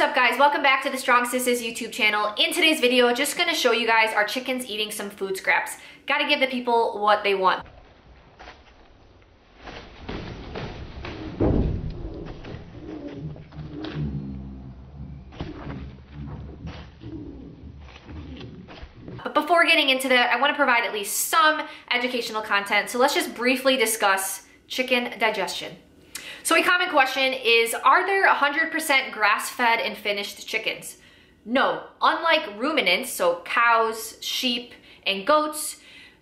What's up guys? Welcome back to the Strong Sistas YouTube channel. In today's video, just gonna show you guys our chickens eating some food scraps. Gotta give the people what they want. But before getting into that, I wanna provide at least some educational content. So let's just briefly discuss chicken digestion. So a common question is, are there 100% grass-fed and finished chickens? No, unlike ruminants, so cows, sheep, and goats,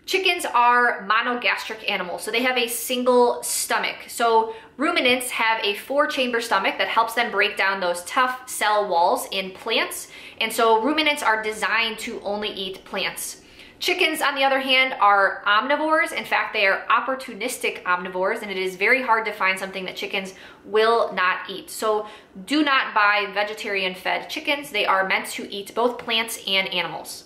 chickens are monogastric animals, so they have a single stomach. So ruminants have a four chamber stomach that helps them break down those tough cell walls in plants. And so ruminants are designed to only eat plants. Chickens, on the other hand, are omnivores. In fact, they are opportunistic omnivores, and it is very hard to find something that chickens will not eat. So do not buy vegetarian-fed chickens. They are meant to eat both plants and animals.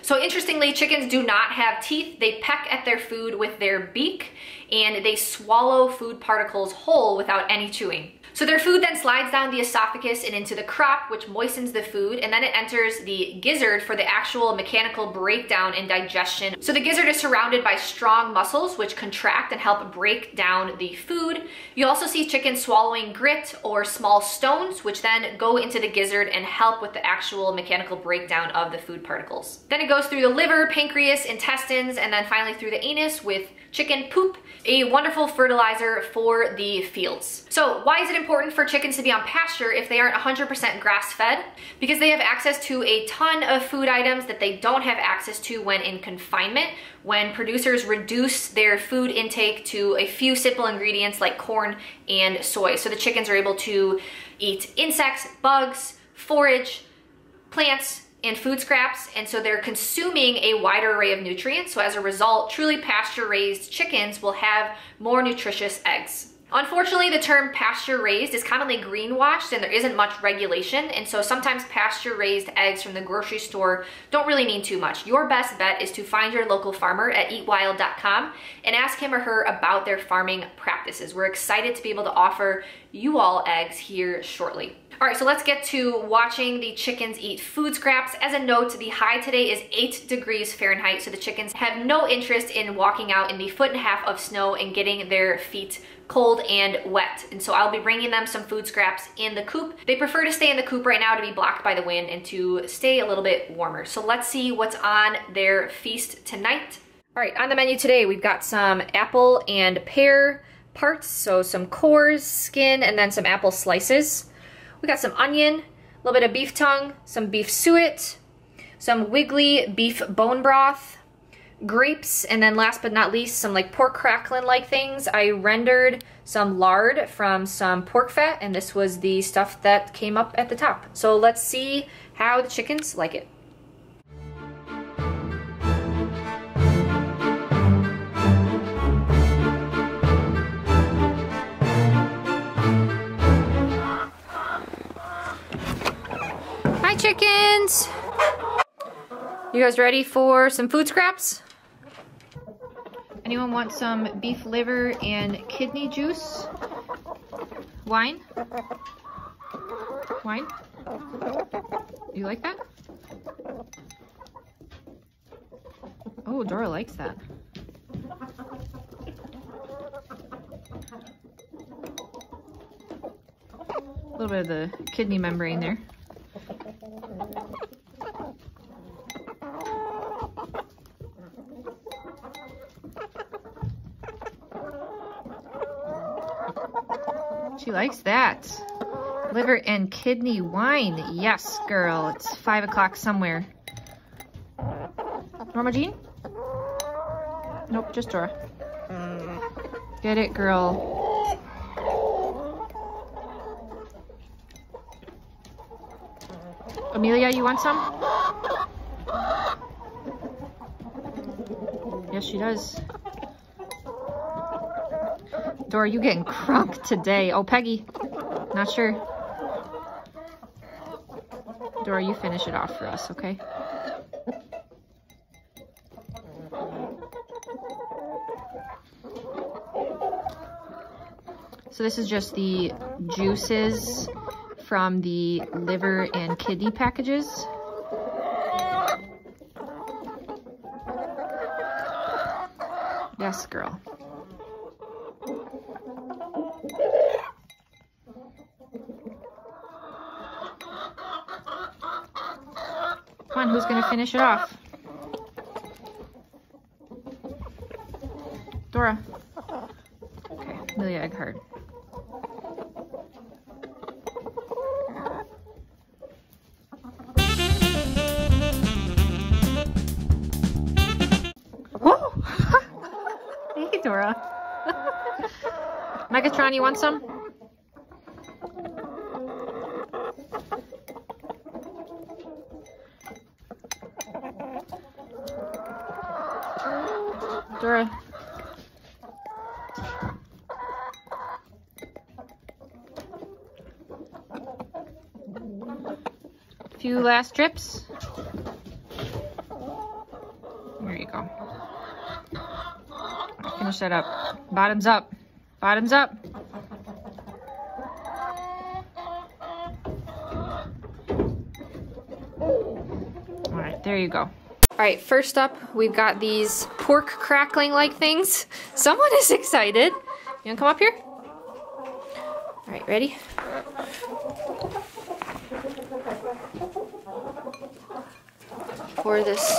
So interestingly, chickens do not have teeth. They peck at their food with their beak, and they swallow food particles whole without any chewing. So their food then slides down the esophagus and into the crop, which moistens the food, and then it enters the gizzard for the actual mechanical breakdown and digestion. So the gizzard is surrounded by strong muscles, which contract and help break down the food. You also see chickens swallowing grit or small stones, which then go into the gizzard and help with the actual mechanical breakdown of the food particles. Then it goes through the liver, pancreas, intestines, and then finally through the anus with chicken poop, a wonderful fertilizer for the fields. So why is it important for chickens to be on pasture if they aren't 100% grass fed? Because they have access to a ton of food items that they don't have access to when in confinement, when producers reduce their food intake to a few simple ingredients like corn and soy. So the chickens are able to eat insects, bugs, forage, plants, and food scraps, and so they're consuming a wider array of nutrients. So as a result, truly pasture-raised chickens will have more nutritious eggs. Unfortunately, the term pasture raised is commonly greenwashed and there isn't much regulation. And so sometimes pasture raised eggs from the grocery store don't really mean too much. Your best bet is to find your local farmer at eatwild.com and ask him or her about their farming practices. We're excited to be able to offer you all eggs here shortly. All right, so let's get to watching the chickens eat food scraps. As a note, the high today is eight degrees Fahrenheit, so the chickens have no interest in walking out in the foot and a half of snow and getting their feet cold and wet. And so I'll be bringing them some food scraps in the coop. They prefer to stay in the coop right now to be blocked by the wind and to stay a little bit warmer. So let's see what's on their feast tonight. All right, on the menu today, we've got some apple and pear parts. So some cores, skin, and then some apple slices. We got some onion, a little bit of beef tongue, some beef suet, some wiggly beef bone broth, grapes, and then last but not least, some like pork cracklin-like things. I rendered some lard from some pork fat, and this was the stuff that came up at the top. So let's see how the chickens like it. Chickens! You guys ready for some food scraps? Anyone want some beef liver and kidney juice? Wine? Wine? You like that? Oh, Dora likes that. A little bit of the kidney membrane there. She likes that. Liver and kidney wine. Yes, girl. It's five o'clock somewhere. Norma Jean? Nope, just Dora. Get it, girl. Amelia, you want some? Yes, she does. Dora, you getting crunk today. Oh, Peggy. Not sure. Dora, you finish it off for us, okay? So this is just the juices from the liver and kidney packages. Yes, girl. Come on, who's gonna finish it off? Dora. Okay, Amelia Eggheart. Megatron, you want some? Dora. Few last drips. There you go. Finish that up. Bottoms up. Bottoms up. All right, there you go. All right, first up, we've got these pork crackling like things. Someone is excited. You wanna come up here? All right, ready? Pour this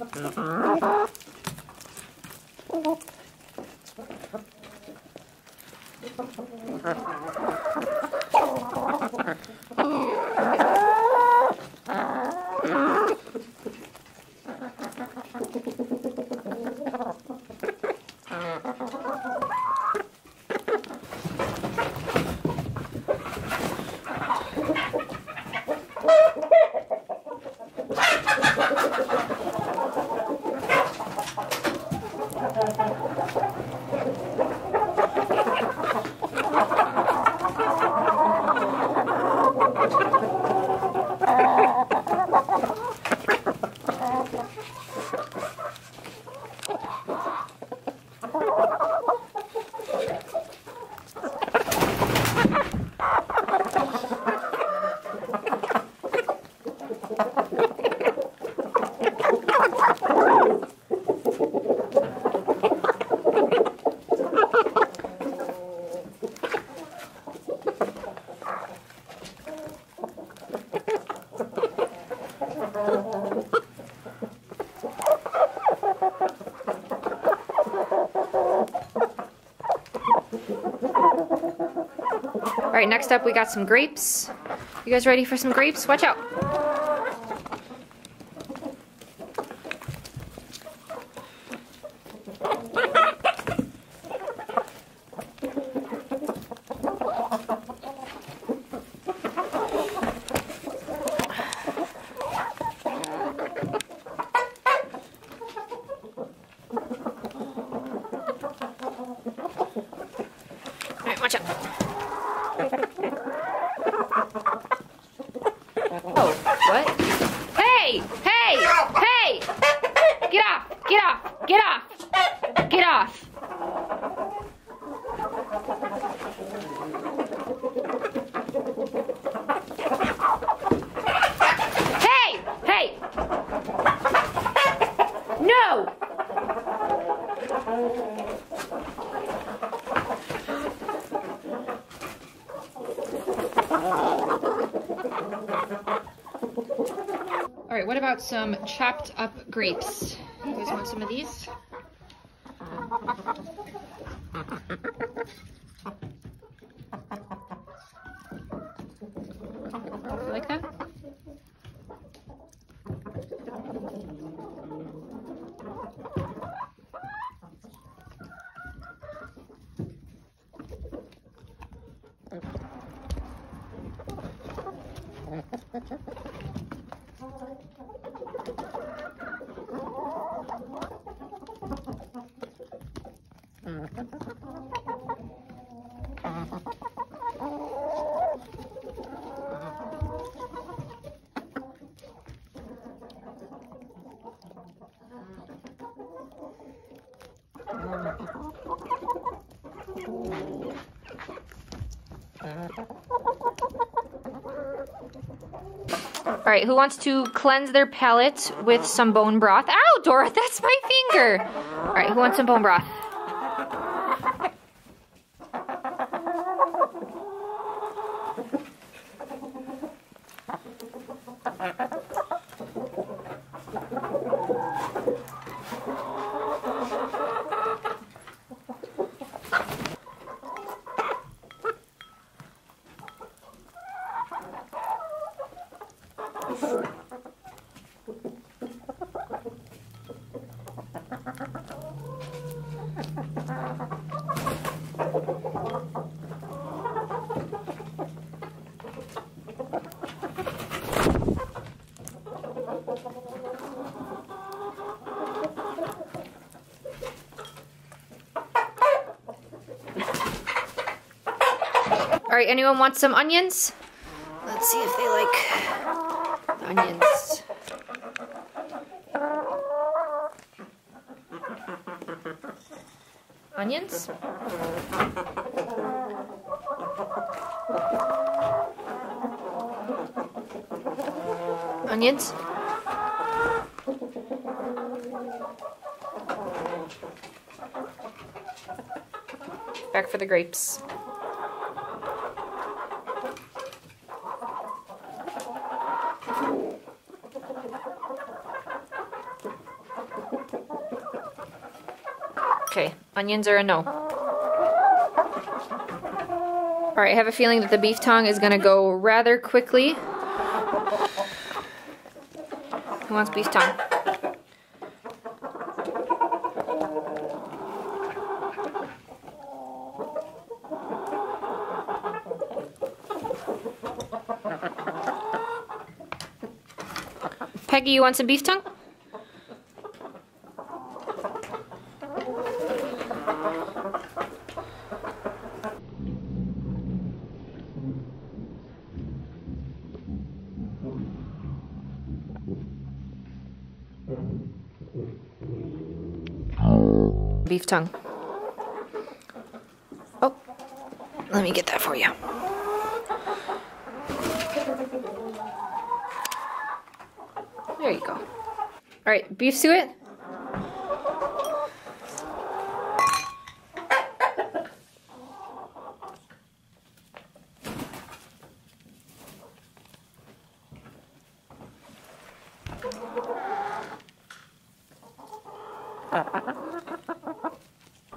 Mm-hmm. All right, next up we got some grapes. You guys ready for some grapes? Watch out. What? Hey! Hey! Hey! Get off! Get off! Get off! Get off! Hey! Hey! No! All right, what about some chopped up grapes? You guys want some of these? You like that? All right, who wants to cleanse their palate with some bone broth? Ow, Dora, that's my finger. All right, who wants some bone broth? All right, anyone want some onions? Let's see if they like onions. Onions? Onions? Back for the grapes. Okay, onions are a no. All right, I have a feeling that the beef tongue is gonna go rather quickly. Who wants beef tongue? Peggy, you want some beef tongue? Beef tongue. Oh, let me get that for you. There you go. All right, beef suet.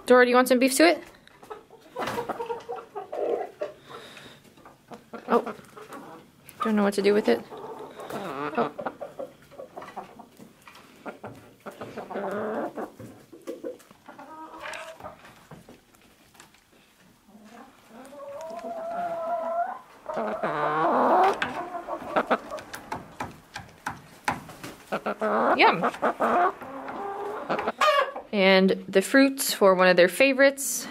Dora, do you want some beef suet? Oh, don't know what to do with it. Yum. And the fruits for one of their favorites.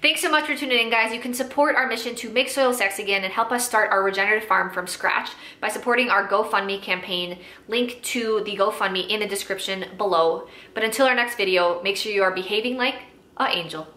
Thanks so much for tuning in, guys. You can support our mission to make soil sex again and help us start our regenerative farm from scratch by supporting our GoFundMe campaign. Link to the GoFundMe in the description below. But until our next video, make sure you are behaving like an angel.